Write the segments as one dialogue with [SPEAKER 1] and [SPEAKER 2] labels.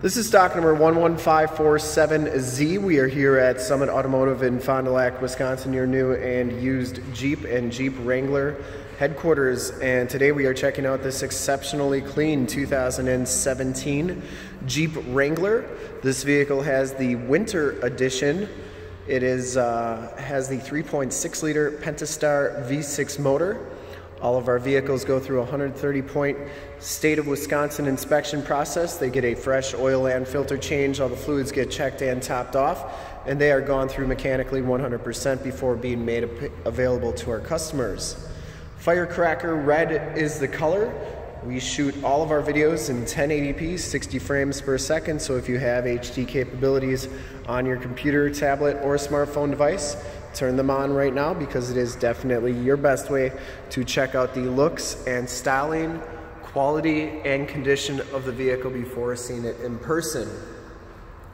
[SPEAKER 1] This is stock number 11547Z. We are here at Summit Automotive in Fond du Lac, Wisconsin, your new and used Jeep and Jeep Wrangler headquarters. And today we are checking out this exceptionally clean 2017 Jeep Wrangler. This vehicle has the winter edition. It is uh, has the 3.6 liter Pentastar V6 motor. All of our vehicles go through a 130 point state of Wisconsin inspection process. They get a fresh oil and filter change. All the fluids get checked and topped off, and they are gone through mechanically 100% before being made available to our customers. Firecracker red is the color. We shoot all of our videos in 1080p, 60 frames per second, so if you have HD capabilities on your computer, tablet, or smartphone device, turn them on right now because it is definitely your best way to check out the looks and styling, quality, and condition of the vehicle before seeing it in person.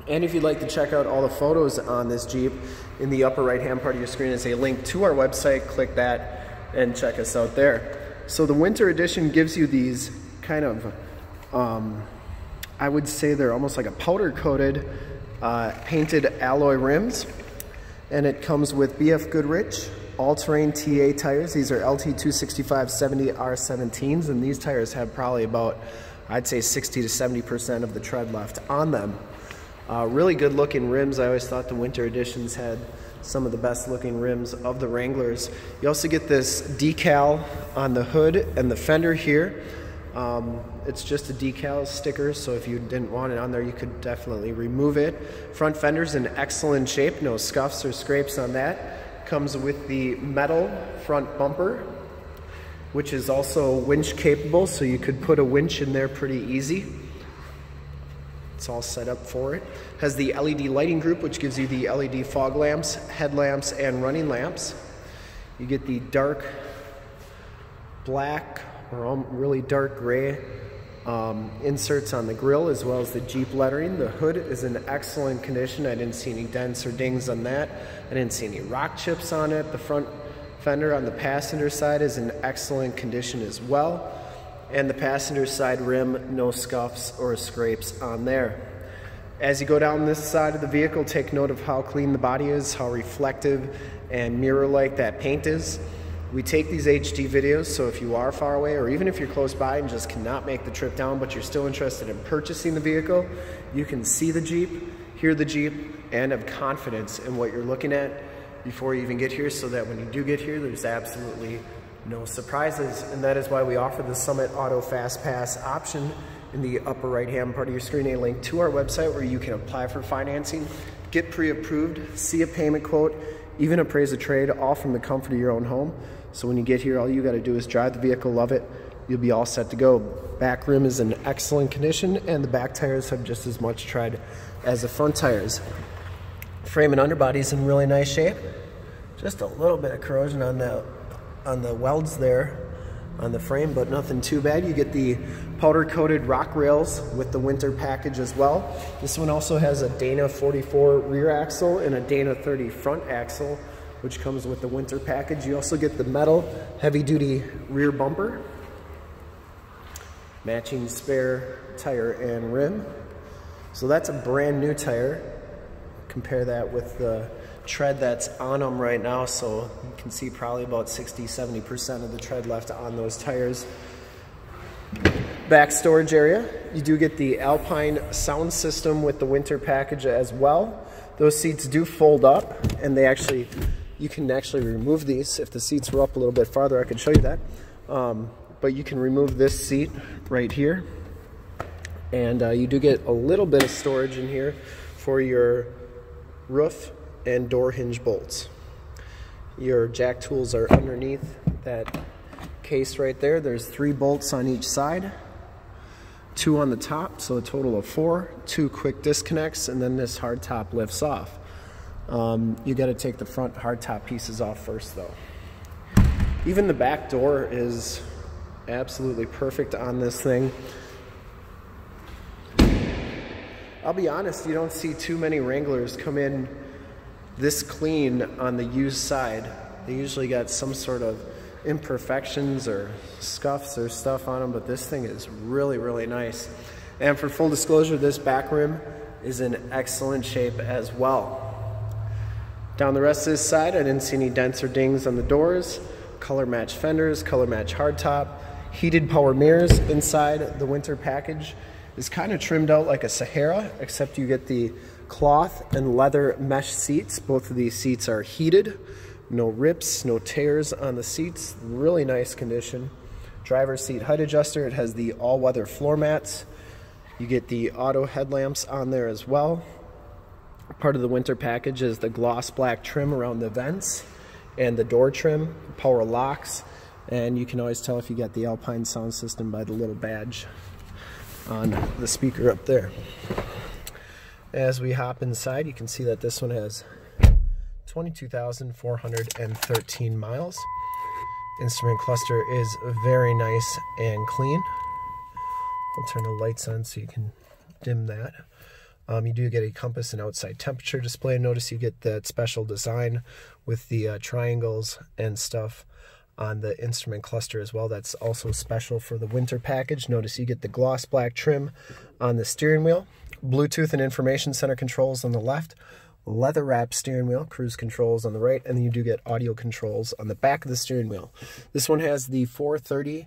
[SPEAKER 1] And if you'd like to check out all the photos on this Jeep, in the upper right hand part of your screen is a link to our website. Click that and check us out there. So the winter edition gives you these kind of, um, I would say they're almost like a powder coated uh, painted alloy rims and it comes with BF Goodrich all-terrain TA tires. These are LT 265 70 R17s, and these tires have probably about, I'd say 60 to 70% of the tread left on them. Uh, really good looking rims. I always thought the winter editions had some of the best looking rims of the Wranglers. You also get this decal on the hood and the fender here. Um, it's just a decal sticker, so if you didn't want it on there, you could definitely remove it. Front fender's in excellent shape, no scuffs or scrapes on that. Comes with the metal front bumper, which is also winch capable, so you could put a winch in there pretty easy. It's all set up for it. Has the LED lighting group, which gives you the LED fog lamps, headlamps, and running lamps. You get the dark black or really dark gray um, inserts on the grill as well as the Jeep lettering. The hood is in excellent condition. I didn't see any dents or dings on that. I didn't see any rock chips on it. The front fender on the passenger side is in excellent condition as well. And the passenger side rim, no scuffs or scrapes on there. As you go down this side of the vehicle, take note of how clean the body is, how reflective and mirror-like that paint is. We take these HD videos, so if you are far away or even if you're close by and just cannot make the trip down, but you're still interested in purchasing the vehicle, you can see the Jeep, hear the Jeep, and have confidence in what you're looking at before you even get here so that when you do get here, there's absolutely no surprises. And that is why we offer the Summit Auto Fast Pass option in the upper right hand part of your screen, a link to our website where you can apply for financing, get pre-approved, see a payment quote, even appraise a trade, all from the comfort of your own home. So when you get here, all you got to do is drive the vehicle, love it. You'll be all set to go. Back rim is in excellent condition, and the back tires have just as much tread as the front tires. Frame and underbody is in really nice shape. Just a little bit of corrosion on the on the welds there on the frame, but nothing too bad. You get the powder coated rock rails with the winter package as well. This one also has a Dana 44 rear axle and a Dana 30 front axle which comes with the winter package. You also get the metal heavy duty rear bumper, matching spare tire and rim. So that's a brand new tire. Compare that with the tread that's on them right now. So you can see probably about 60, 70% of the tread left on those tires. Back storage area, you do get the Alpine sound system with the winter package as well. Those seats do fold up and they actually you can actually remove these. If the seats were up a little bit farther, I could show you that. Um, but you can remove this seat right here. And uh, you do get a little bit of storage in here for your roof and door hinge bolts. Your jack tools are underneath that case right there. There's three bolts on each side, two on the top, so a total of four, two quick disconnects, and then this hard top lifts off. Um, you got to take the front hardtop pieces off first though. Even the back door is absolutely perfect on this thing. I'll be honest, you don't see too many Wranglers come in this clean on the used side. They usually got some sort of imperfections or scuffs or stuff on them, but this thing is really, really nice. And for full disclosure, this back rim is in excellent shape as well. Down the rest of this side, I didn't see any dents or dings on the doors. Color match fenders, color match hardtop, heated power mirrors inside the winter package is kind of trimmed out like a Sahara, except you get the cloth and leather mesh seats. Both of these seats are heated. No rips, no tears on the seats. Really nice condition. Driver's seat height adjuster. It has the all-weather floor mats. You get the auto headlamps on there as well. Part of the winter package is the gloss black trim around the vents and the door trim, power locks, and you can always tell if you got the Alpine sound system by the little badge on the speaker up there. As we hop inside, you can see that this one has 22,413 miles. Instrument cluster is very nice and clean. I'll turn the lights on so you can dim that. Um, you do get a compass and outside temperature display. Notice you get that special design with the uh, triangles and stuff on the instrument cluster as well. That's also special for the winter package. Notice you get the gloss black trim on the steering wheel, Bluetooth and information center controls on the left, leather wrapped steering wheel, cruise controls on the right, and then you do get audio controls on the back of the steering wheel. This one has the 430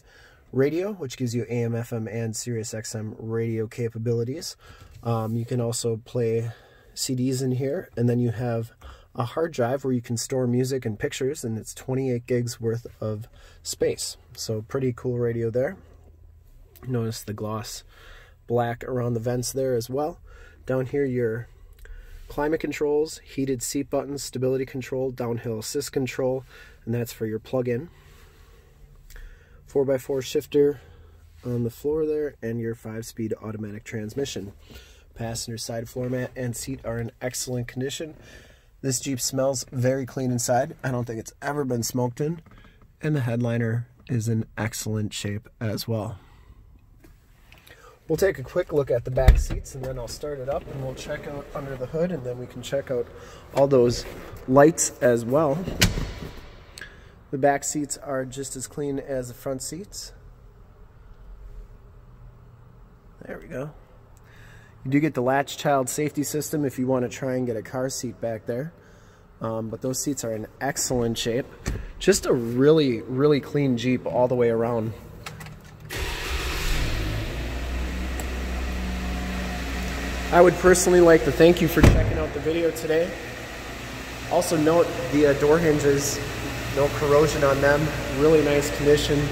[SPEAKER 1] radio, which gives you AM, FM, and Sirius XM radio capabilities. Um, you can also play CDs in here, and then you have a hard drive where you can store music and pictures, and it's 28 gigs worth of space. So pretty cool radio there. Notice the gloss black around the vents there as well. Down here, your climate controls, heated seat buttons, stability control, downhill assist control, and that's for your plug-in. 4x4 shifter on the floor there, and your 5-speed automatic transmission. Passenger side floor mat and seat are in excellent condition. This Jeep smells very clean inside. I don't think it's ever been smoked in. And the headliner is in excellent shape as well. We'll take a quick look at the back seats and then I'll start it up and we'll check out under the hood and then we can check out all those lights as well. The back seats are just as clean as the front seats. There we go. You do get the latch child safety system if you want to try and get a car seat back there. Um, but those seats are in excellent shape. Just a really, really clean Jeep all the way around. I would personally like to thank you for checking out the video today. Also note the uh, door hinges, no corrosion on them, really nice condition.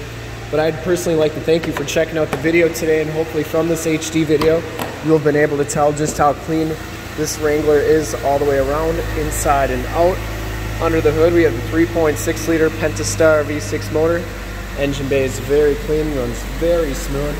[SPEAKER 1] But I'd personally like to thank you for checking out the video today and hopefully from this HD video, you'll have been able to tell just how clean this Wrangler is all the way around, inside and out. Under the hood, we have the 3.6 liter Pentastar V6 motor. Engine bay is very clean, runs very smooth.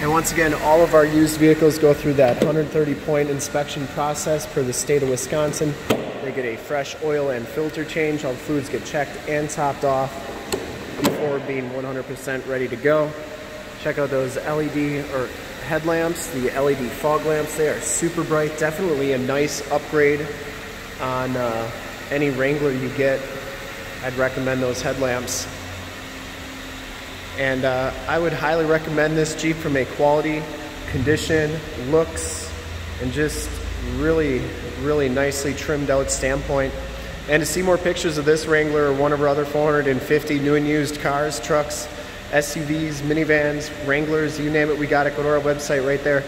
[SPEAKER 1] And once again, all of our used vehicles go through that 130 point inspection process per the state of Wisconsin. They get a fresh oil and filter change. All the fluids get checked and topped off before being 100% ready to go. Check out those LED or headlamps, the LED fog lamps. They are super bright. Definitely a nice upgrade on uh, any Wrangler you get. I'd recommend those headlamps. And uh, I would highly recommend this Jeep from a quality, condition, looks, and just really, really nicely trimmed out standpoint. And to see more pictures of this Wrangler or one of our other 450 new and used cars, trucks, SUVs, minivans, Wranglers, you name it, we got it. Go to our website right there,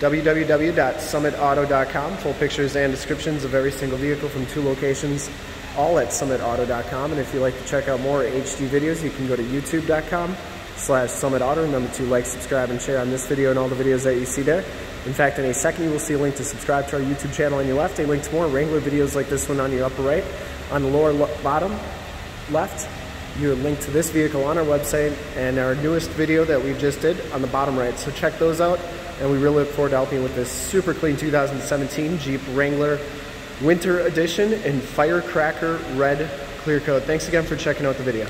[SPEAKER 1] www.summitauto.com. Full pictures and descriptions of every single vehicle from two locations, all at summitauto.com. And if you'd like to check out more HD videos, you can go to youtube.com slash summitauto. Number two, like, subscribe, and share on this video and all the videos that you see there. In fact, in a second, you will see a link to subscribe to our YouTube channel on your left, a link to more Wrangler videos like this one on your upper right. On the lower bottom left, your link to this vehicle on our website and our newest video that we just did on the bottom right. So check those out, and we really look forward to helping you with this super clean 2017 Jeep Wrangler Winter Edition in Firecracker Red Clear Coat. Thanks again for checking out the video.